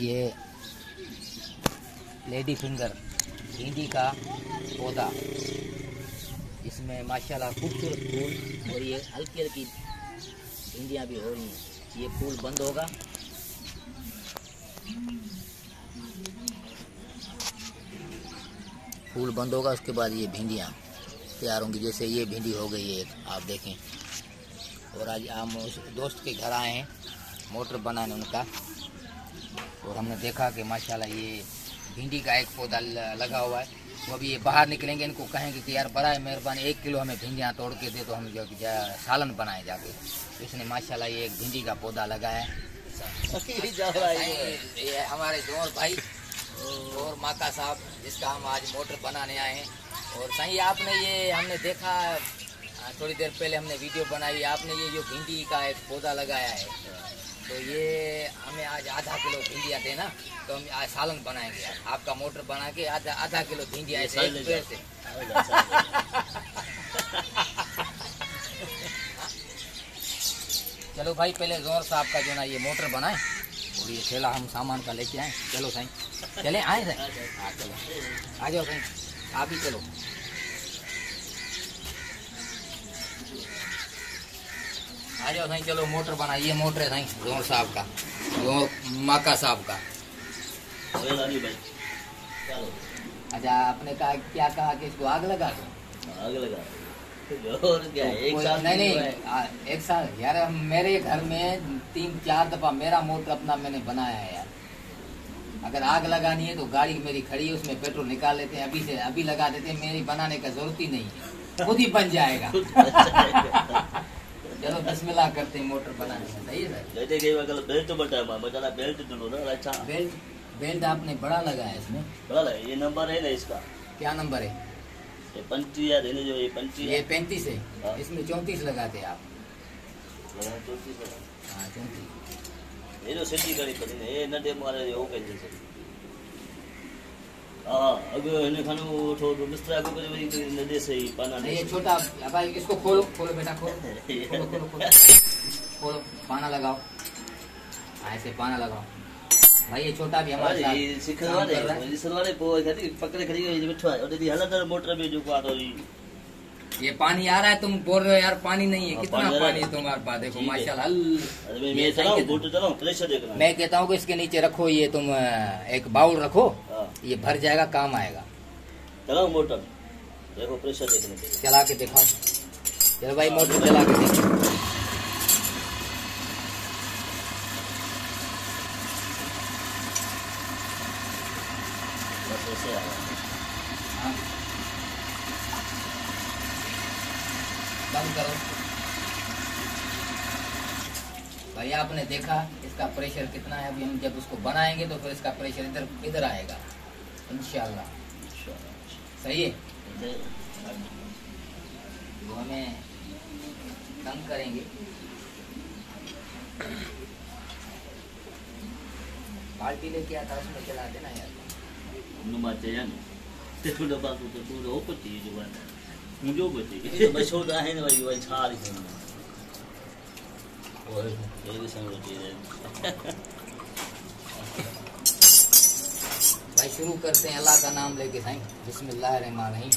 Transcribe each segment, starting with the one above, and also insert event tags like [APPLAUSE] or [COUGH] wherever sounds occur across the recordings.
ये lady finger भिंडी का पौधा। इसमें माशाल्लाह खूबसूरत फूल और ये हल्की हल्की भिंडियाँ भी हो रही हैं। ये फूल बंद होगा। फूल बंद होगा, उसके बाद ये भिंडियाँ तैयार होंगी। जैसे ये भिंडी हो गई है, एक आप देखें। और आज हम दोस्त के घर आए हैं, मोटर बनाने उनका। और हमने देखा कि माशाल्लाह ये भिंडी का एक पौधा लगा हुआ है। वो अभी ये बाहर निकलेंगे इनको कहेंगे कि यार बड़ा है मेहरबानी एक किलो हमें भिंडियाँ तोड़ के दे तो हम जो सालन बनाए जाके। तो इसने माशाल्लाह ये एक भिंडी का पौधा लगाया [LAUGHS] है। ये हमारे ज़ोर भाई और माका साहब जिसका हम आज मोटर बनाने आए हैं। और सही आपने ये हमने देखा थोड़ी देर पहले हमने वीडियो बनाई आपने ये जो भिंडी का एक पौधा लगाया है। तो ये हमें आज आधा किलो भिंडिया देना तो हम आज सालन बनाएँगे। आपका मोटर बना के आधा आधा किलो भिंडिया ऐसे एक पेड़ से। चलो भाई पहले ज़ोर साहब आपका जो ना ये मोटर बनाए और ये थैला हम सामान का लेके आए। चलो साईं। चले आए साईं? हाँ चलो। आ जाओ साईं। आप ही चलो। आ जाओ साईं चलो मोटर बना ये मोटर है साईं ज़ोर साहब का ज़ोर माका साहब का। अच्छा आपने कहा क्या कहा कि इसको आग लगा दो? आग लगा और क्या एक साल नहीं नहीं एक साल यार मेरे घर में तीन चार दफ़ा मेरा मोटर अपना मैंने बनाया है यार। अगर आग लगानी है तो गाड़ी मेरी खड़ी है उसमें पेट्रोल निकाल लेते हैं अभी से अभी लगा देते हैं मेरी बनाने का ज़रूरत ही नहीं है। खुद ही बन जाएगा। [LAUGHS] चलो बिस्मिल्लाह करते हैं मोटर बनाने में सही है सर? कहते कि अगर बेल्ट बटा है बचाना बेल्ट चलो ना अच्छा। बेल्ट बेल्ट आपने बड़ा लगाया है इसमें। बड़ा लगा ये नंबर है ना इसका? क्या नंबर है? ये पंची है देने जो ये पंची ये है पैंतीस हाँ। है। इसमें चौंतीस लगाते हैं आप। चौंतीस हाँ। चौंतीस। ये जो सिटी करी पड़ी ये नडे मारे जो के जैसे। अगर खानो थोड़ा मिस्त्री को कुछ भी नडे से ही पाना ये छोटा अब इसको खोलो खोलो बेटा [LAUGHS] खोलो। खोलो खोलो खोलो खोलो। पाना लगाओ। ऐसे पाना लगाओ। भाई ये छोटा भी हमारे साथ है। पकड़े खड़ी और मोटर में जो रही ये पानी आ रहा है तुम बोल रहे हो यार पानी नहीं है। हाँ, कितना पानी है। पानी है। तुम्हारे पास? देखो माशा। माशाल्लाह मैं है। कहता हूँ कि इसके नीचे रखो ये तुम एक बाउल रखो हाँ। ये भर जाएगा काम आएगा। चलाओ मोटर? देखो प्रेशर देखने चला के देखो चलो भाई मोटर चला के देखो बस ऐसे आ रहा है। हाँ। बंद करो भाई आपने देखा इसका प्रेशर कितना है? अभी हम जब उसको बनाएँगे तो फिर इसका प्रेशर इधर इधर आएगा। इंशाल्लाह। सही है? वो हमें तंग करेंगे। बाल्टी लेके आता उसमें चला देना यार। ते तू मुझे होपती बशोदा आहे ना भाई भाई छाल है। और ये भी संग होती है। [LAUGHS] भाई शुरू करते हैं अल्लाह का नाम लेके, साईं। बिस्मिल्लाह रहमान रहीम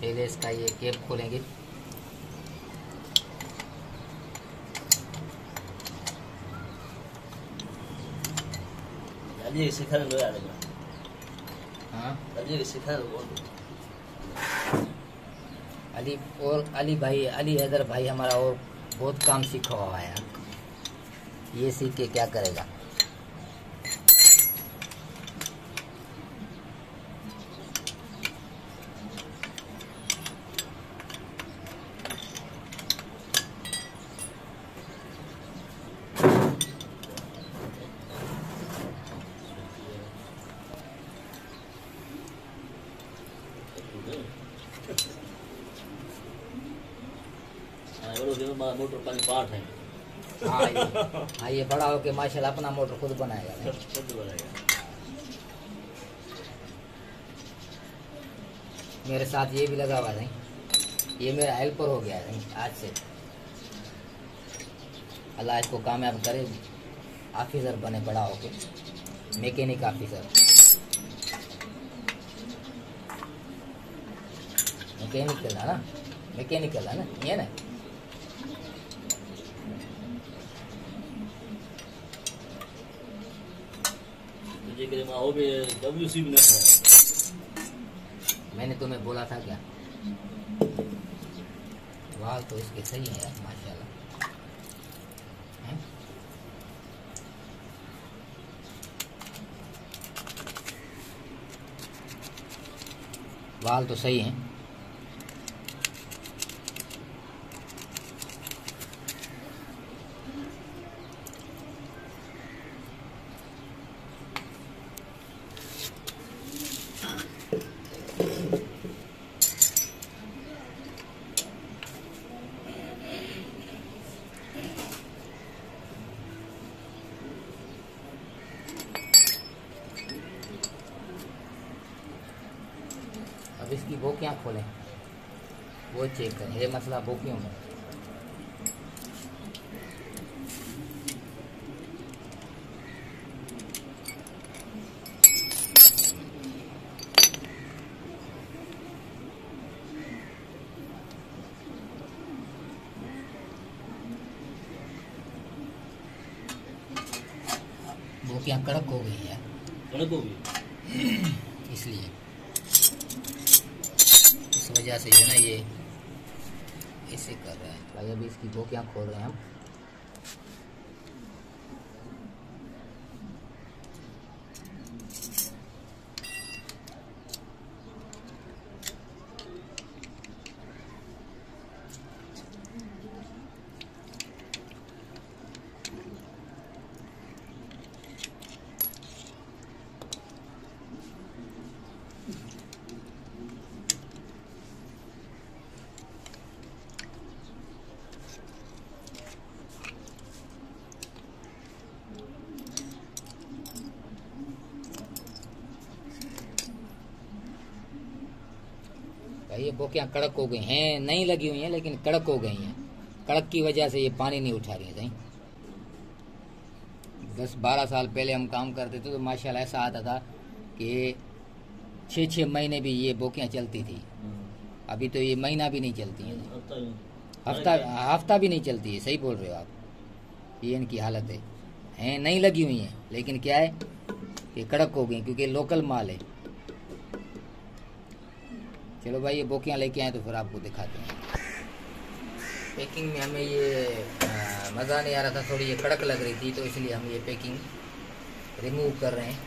पहले इसका ये केप खोलेंगे अली सिखर लो यार सिखर बोल अली, और अली भाई, अली हैदर भाई हमारा और बहुत काम सीखा हुआ है। ये सीख के क्या करेगा हाँ एवढो घेऊन मला मोटर पाणी पाठ आहे हाँ ये हाँ ये बड़ा होके माशाल्लाह अपना मोटर खुद बनाएगा। [LAUGHS] खुद बनाएगा। मेरे साथ ये भी लगा हुआ नहीं ये मेरा हेल्पर हो गया नहीं आज से। अल्लाह इसको कामयाब करे ऑफिसर बने बड़ा होके मैकेनिक ऑफिसर मैकेनिकल है ना? मैकेनिकल है ना? ये ना तुझे करे माँ हो भी डब्ल्यूसी भी नहीं मैंने तुम्हें बोला था क्या? वाल तो इसके सही है यार, माशाल्लाह। वाल तो सही हैं। इसकी बोकियाँ खोलें? वो चेक करें। ये मसला में क्या कड़क हो गई हैं कड़क हो गई इसलिए इस वजह से जो है ना ये ऐसे कर रहा है भाई अभी इसकी बोकियाँ खोल रहे हैं हम भाई ये बोकियाँ कड़क हो गई हैं नहीं लगी हुई हैं लेकिन कड़क हो गई हैं। कड़क की वजह से ये पानी नहीं उठा रही है सही? दस बारह साल पहले हम काम करते थे तो माशाल्लाह ऐसा आता था कि छः छः महीने भी ये बोकियाँ चलती थी। अभी तो ये महीना भी नहीं चलती हैं। हफ़्ता हफ़्ता भी नहीं चलती है सही बोल रहे हो आप। ये इनकी हालत है। हैं नहीं लगी हुई हैं लेकिन क्या है कि कड़क हो गई क्योंकि लोकल माल है। चलो भाई, ये बोकियाँ लेके आए तो फिर आपको दिखाते हैं। पैकिंग में हमें ये मज़ा नहीं आ रहा था, थोड़ी ये कड़क लग रही थी तो इसलिए हम ये पैकिंग रिमूव कर रहे हैं।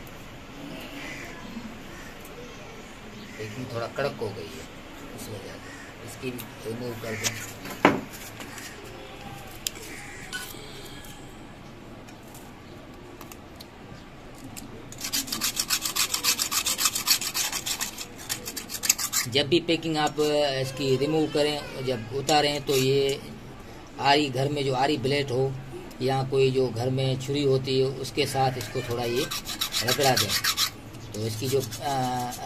पैकिंग थोड़ा कड़क हो गई है इस वजह से। इसकी रिमूव कर दें। जब भी पैकिंग आप इसकी रिमूव करें, जब उतारें तो ये आरी घर में जो आरी ब्लेड हो, या कोई जो घर में छुरी होती है, उसके साथ इसको थोड़ा ये रगड़ा दें। तो इसकी जो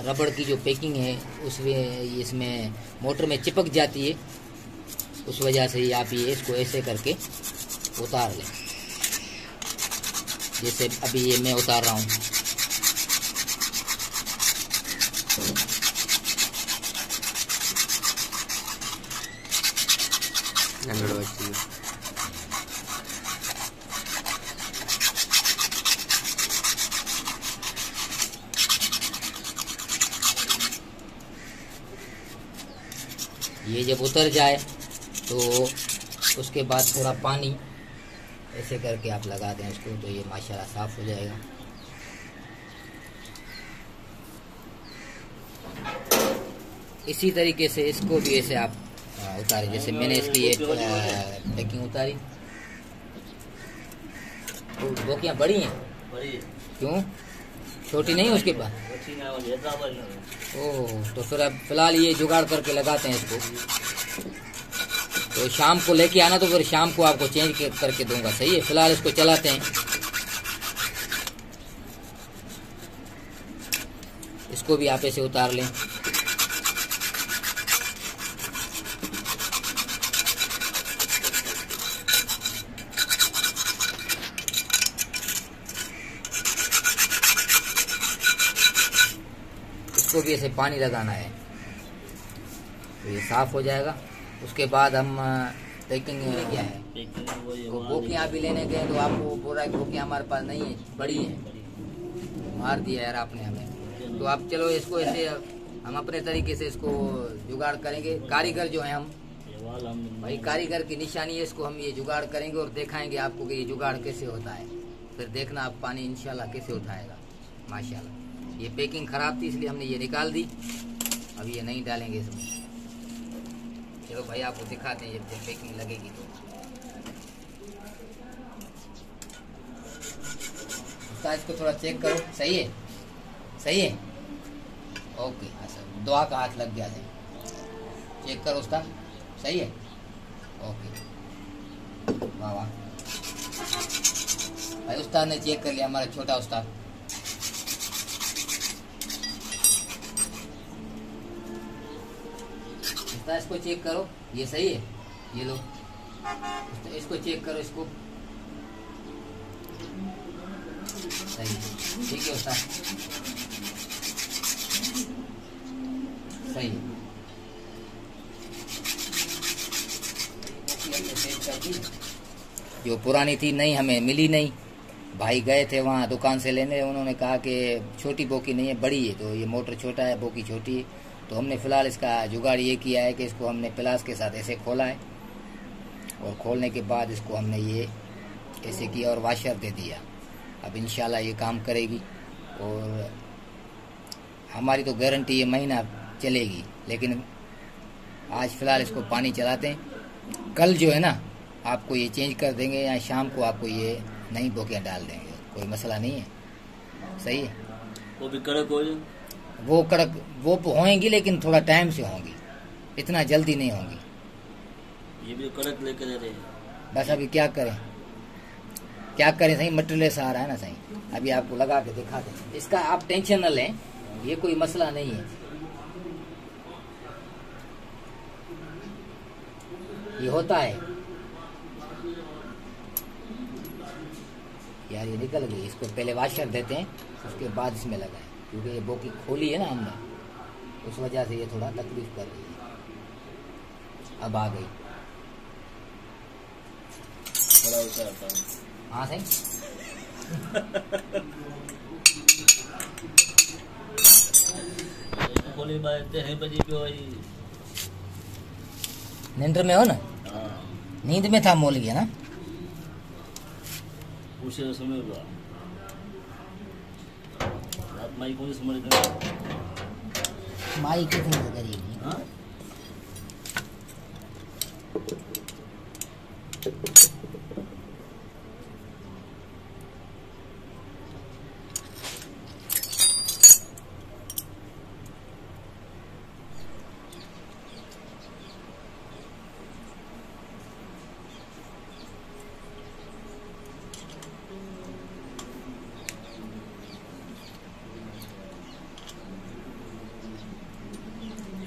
रबड़ की जो पैकिंग है उसमें इसमें मोटर में चिपक जाती है, उस वजह से ये आप ये इसको ऐसे करके उतार लें। जैसे अभी ये मैं उतार रहा हूँ। ये जब उतर जाए तो उसके बाद थोड़ा पानी ऐसे करके आप लगा दें उसको तो ये माशाल्लाह साफ़ हो जाएगा। इसी तरीके से इसको भी ऐसे आप उतारें जैसे मैंने इसकी ये पैकिंग उतारी। तो बोकियाँ बड़ी हैं। क्यों? छोटी नहीं उसके हो। ओह तो फिर अब फ़िलहाल ये जुगाड़ करके लगाते हैं इसको। तो शाम को लेके आना तो फिर शाम को आपको चेंज करके दूँगा। सही है? फ़िलहाल इसको चलाते हैं। इसको भी आप ऐसे उतार लें। इसको भी ऐसे पानी लगाना है। तो ये साफ़ हो जाएगा। उसके बाद हम पैकिंग क्या है? वो बोकियाँ भी लेने गए तो आपको बोला कि बोकियाँ हमारे पास नहीं है, बड़ी है। मार दिया यार आपने हमें। तो आप चलो इसको ऐसे, हम अपने तरीके से इसको जुगाड़ करेंगे। कारीगर जो है हम, भाई कारीगर की निशानी है, इसको हम ये जुगाड़ करेंगे और दिखाएँगे आपको कि ये जुगाड़ कैसे होता है। फिर देखना आप पानी इंशाल्लाह कैसे उठाएगा। माशाल्लाह। ये पैकिंग खराब थी, इसलिए हमने ये निकाल दी। अब ये नहीं डालेंगे इसमें। चलो भाई, आपको दिखाते हैं जब जब पैकिंग लगेगी तो। उसका इसको थोड़ा चेक करो। सही है? सही है? ओके अच्छा। दुआ का हाथ लग गया है। चेक करो उसका। सही है? ओके वाह वाह। भाई, उस्ताद ने चेक कर लिया, हमारा छोटा उस्ताद। उस्ताद इसको चेक करो। ये सही है? ये लो। उस्ताद, इसको चेक करो इसको। सही है। ठीक है उस्ताद। सही है। जो पुरानी थी नहीं हमें मिली नहीं। भाई गए थे वहाँ दुकान से लेने उन्होंने कहा कि छोटी बोकी नहीं है बड़ी है तो ये मोटर छोटा है बोकी छोटी है। तो हमने फ़िलहाल इसका जुगाड़ ये किया है कि इसको हमने प्लास के साथ ऐसे खोला है और खोलने के बाद इसको हमने ये ऐसे किया और वाशर दे दिया। अब इन ये काम करेगी और हमारी तो गारंटी ये महीना चलेगी, लेकिन आज फ़िलहाल इसको पानी चलाते हैं। कल जो है ना, आपको ये चेंज कर देंगे या शाम को आपको ये नई बोकियाँ डाल देंगे, कोई मसला नहीं है। सही है? वो भी कड़क हो जाए वो कड़क वो होंगी लेकिन थोड़ा टाइम से होंगी। इतना जल्दी नहीं होंगी। ये भी कड़क लेकर रहे हैं। बस अभी क्या करें? क्या करें सही? मटेरियल से आ रहा है ना सही? अभी आपको लगा के दिखा दें। इसका आप टेंशन न लें। ये कोई मसला नहीं है। ये होता है। यार ये निकल गई। इसको पहले वाशर देते हैं उसके बाद इसमें लगाएँ। क्योंकि ये बोकी खोली है ना हमने उस वजह से ये थोड़ा तकलीफ़ कर रही है। अब आ गई। आता है। हाँ सही? है पे वही। निंद्र में हो ना? हाँ। नींद में था मोल गया ना? उसे समय हुआ। माई कौन समझ कर माई कितनी गरीब हाँ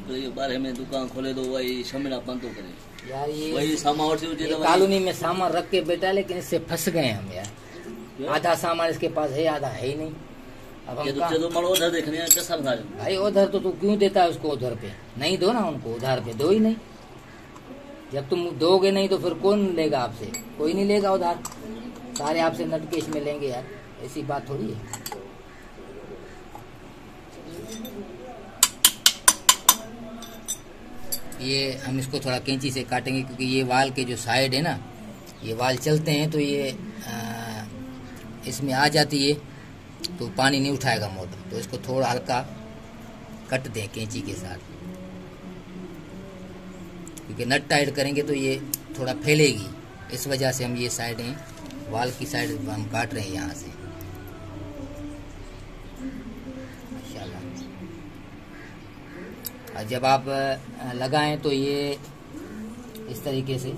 तो ये बारे में दुकान खोले तो वही शमीना बंद तो करे। यार ये वही सामान से ये तो कॉलोनी में सामान रख के बैठा लेकिन इससे फंस गए हम यार। आधा सामान इसके पास है आधा है ही नहीं। अब ये हम तो कहाँ- चलो मरो उधर देखने हैं कैसा भाई उधर तो तू क्यों देता है उसको उधर पे? नहीं दो ना उनको उधार पे दो ही नहीं। जब तुम दोगे नहीं तो फिर कौन लेगा आपसे? कोई नहीं लेगा उधार। सारे आपसे नटकेश में लेंगे यार। ऐसी बात थोड़ी है। ये हम इसको थोड़ा कैंची से काटेंगे क्योंकि ये वाल के जो साइड है ना, ये वाल चलते हैं तो ये इसमें आ जाती है तो पानी नहीं उठाएगा मोटर। तो इसको थोड़ा हल्का कट दें कैंची के साथ। क्योंकि नट टाइट करेंगे तो ये थोड़ा फैलेगी। इस वजह से हम ये साइडें वाल की साइड हम काट रहे हैं यहाँ से। और जब आप लगाएँ तो ये इस तरीके से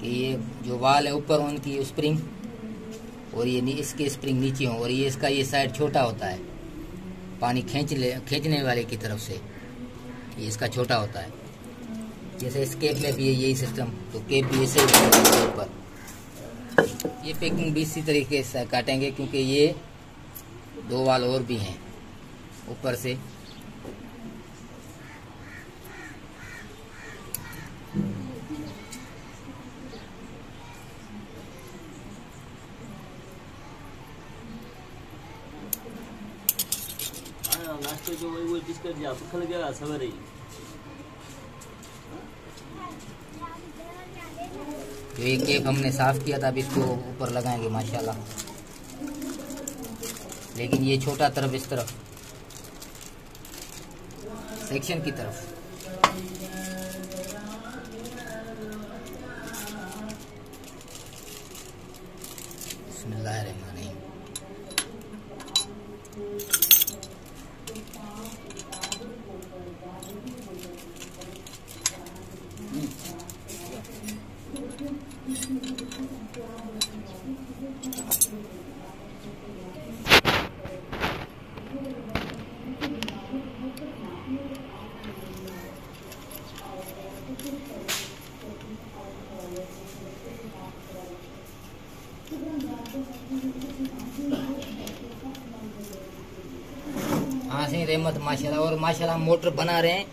कि ये जो वाल है ऊपर उनकी स्प्रिंग और ये इसकी स्प्रिंग नीचे हो और ये इसका ये साइड छोटा होता है। पानी खींच ले, खींचने वाले की तरफ़ से ये इसका छोटा होता है। जैसे इस केप में भी है यही सिस्टम तो केप भी ऐसे ऊपर। ये पैकिंग भी इसी तरीके से काटेंगे क्योंकि ये दो वाल और भी हैं ऊपर से नाश्ते जो वही वही बिस्किट या खल गया, सवेरे जो ये केक हमने साफ़ किया था, अब इसको ऊपर लगाएँगे, माशाल्लाह। लेकिन ये छोटा तरफ़, इस तरफ़। सेक्शन की तरफ़। हाँ रहमत, माशाल्लाह। और माशाल्लाह मोटर बना रहे हैं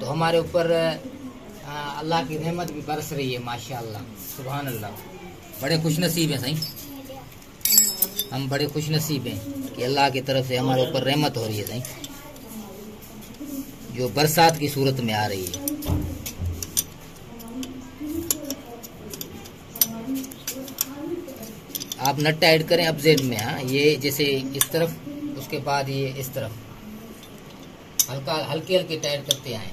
तो हमारे ऊपर अल्लाह की रहमत भी बरस रही है, माशाल्लाह। सुबहान अल्लाह बड़े खुश नसीब हैं, सही? हम बड़े खुश नसीब हैं कि अल्लाह की तरफ़ से हमारे ऊपर रहमत हो रही है, सही? जो बरसात की सूरत में आ रही है। आप नट टाइट करें अब जेड में हाँ ये जैसे इस तरफ़, उसके बाद ये इस तरफ़। हल्का, हल्के हल्के टाइट करते आए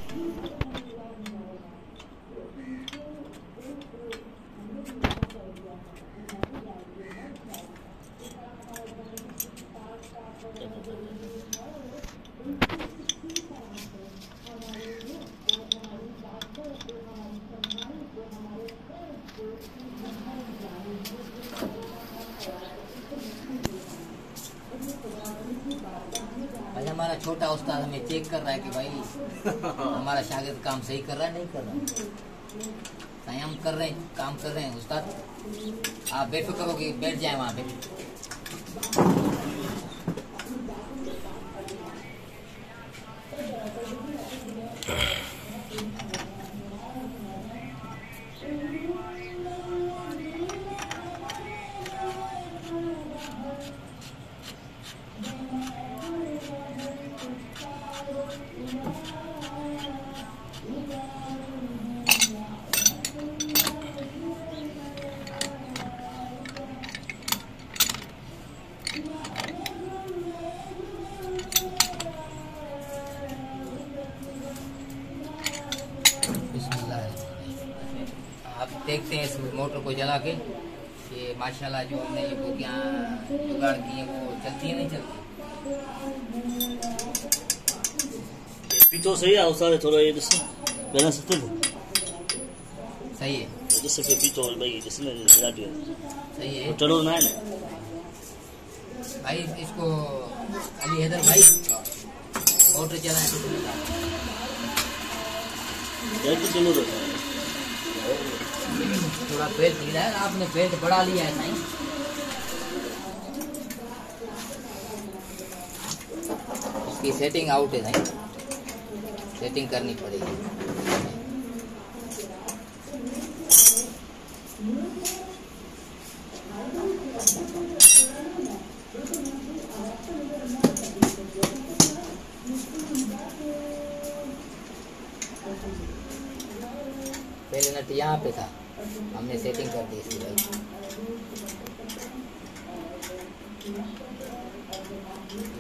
भाई हमारा छोटा उस्ताद, हमें चेक कर रहा है कि भाई हमारा शागिर्द काम सही कर रहा है, नहीं कर रहा है? हम कर रहे हैं, काम कर रहे हैं, उस्ताद। आप बेफिक्र हो कि बैठ जाए वहाँ पे। को जला के ये माशाल्लाह जो हमने ये बुकियाँ जुगाड़ की हैं वो चलती है नहीं चलती? पीछो सही है सारे थोड़ा ये बैलेंस सकते थे सही है। जिससे के पीछो भाई जिसने लगा दिया। सही है। चलो ना है भाई इसको अली हैदर भाई मोटर चलाएँ जल्दी चलो। तो थोड़ा बेल्ट ढीला है, आपने बेल्ट बढ़ा लिया है, नहीं? इसकी सेटिंग आउट है, नहीं? सेटिंग करनी पड़ेगी। पहले नट यहाँ पे था। हमने सेटिंग कर दी इसकी भाई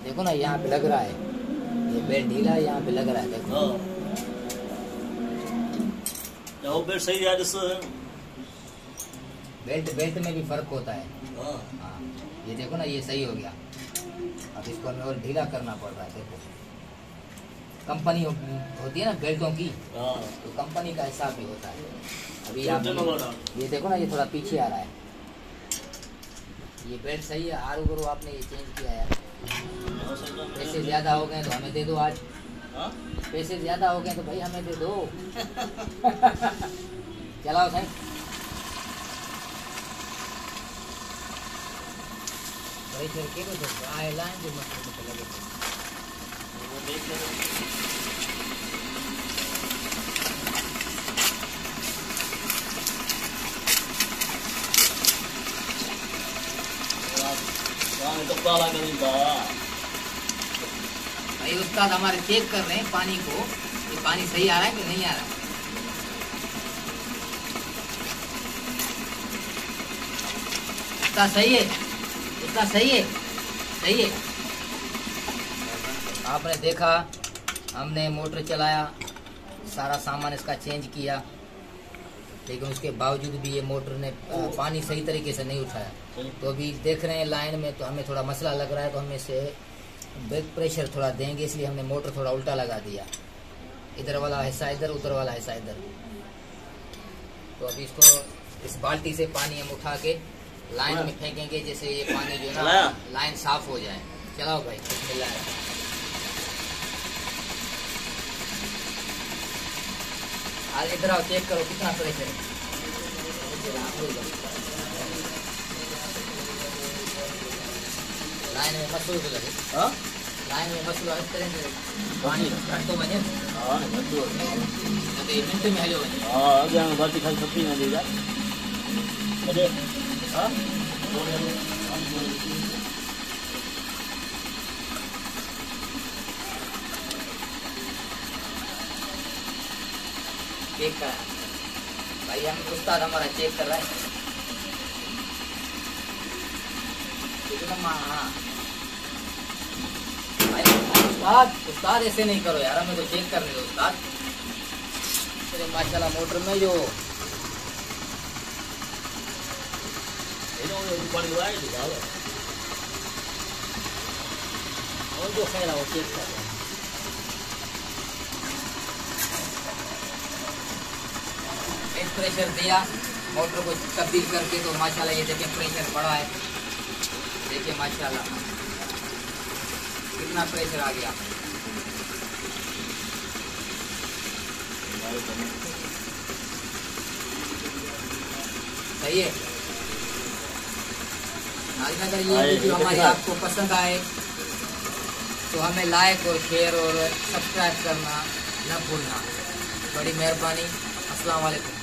देखो ना यहाँ पे लग रहा है। ये बेल्ट ढीला है यहाँ पे लग रहा है देखो। हाँ। सही है बेल्ट बेल्ट में भी फ़र्क होता है। हाँ। हाँ ये देखो ना ये सही हो गया। अब इसको हमें और ढीला करना पड़ रहा है देखो। कंपनी होती है ना बेल्टों की तो कंपनी का हिसाब भी होता है। अभी आप ये देखो ना ये थोड़ा पीछे आ रहा है ये बेल्ट सही है आरू गुरु आपने ये चेंज किया है। पैसे ज़्यादा हो गए तो हमें दे दो आज पैसे ज़्यादा हो गए तो भाई हमें दे दो चलाओ सही भाई फिर के को आए लाइन जो मतलब लगे वो देख लेना कपड़ा नहीं भाई, उस्ताद हमारे चेक कर रहे हैं पानी को। ये पानी सही आ रहा है कि नहीं आ रहा? है उस्ताद सही है? उस्ताद सही है? सही है? आपने देखा, हमने मोटर चलाया, सारा सामान इसका चेंज किया, लेकिन उसके बावजूद भी ये मोटर ने पानी सही तरीके से नहीं उठाया। तो अभी देख रहे हैं लाइन में तो हमें थोड़ा मसला लग रहा है तो हम इसे बैक प्रेशर थोड़ा देंगे इसलिए हमने मोटर थोड़ा उल्टा लगा दिया। इधर वाला हिस्सा इधर उधर वाला हिस्सा इधर। तो अभी इसको इस बाल्टी से पानी हम उठा के लाइन में फेंकेंगे जैसे ये पानी जो है ना लाइन साफ़ हो जाए। चलाओ भाई बिस्मिल्लाह। आज इधर आओ चेक करो कितना प्रेशर है। लाइन में मसूल तो लगे હા लाइन में मसूल इस तरह से पानी घट तो बने હા ને બધું न तो ये मिनट में हलो बने હા અગિયાર બાકી ખાલી સબ્જી ના દેજા અરે હા चेक करा भाई हम उस्ताद हमारा चेक कर रहा है कितना मा- हाँ भाई उस्ताद उस्ताद ऐसे नहीं करो यार, हमें तो चेक करने दो उस्ताद। अरे माशाल्लाह मोटर में जो और जो खैर वो चेक कर प्रेशर दिया मोटर को तब्दील करके तो माशाल्लाह ये देखें प्रेशर बढ़ा है। देखिए माशाल्लाह। कितना प्रेशर आ गया। सही है? आज अगर ये वीडियो हमारी आपको पसंद आए तो हमें लाइक और शेयर और सब्सक्राइब करना न भूलना। बड़ी मेहरबानी। अस्सलाम वालेकुम